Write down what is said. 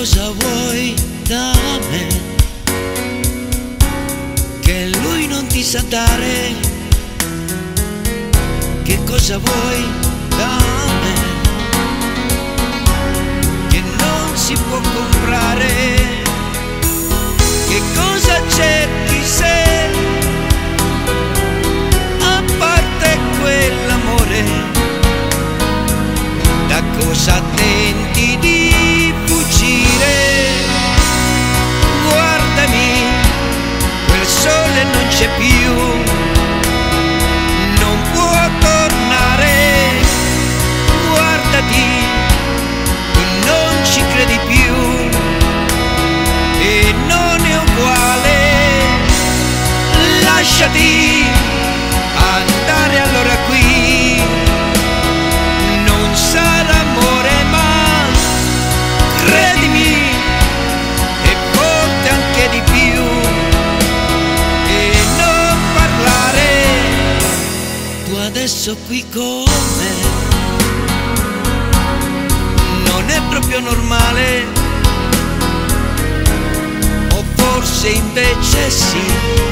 cosa vuoi da me? Che lui non ti sa dare? Che cosa vuoi da me? Che non si può comprare? ship adesso qui con me. Non è proprio normale, o forse invece sì.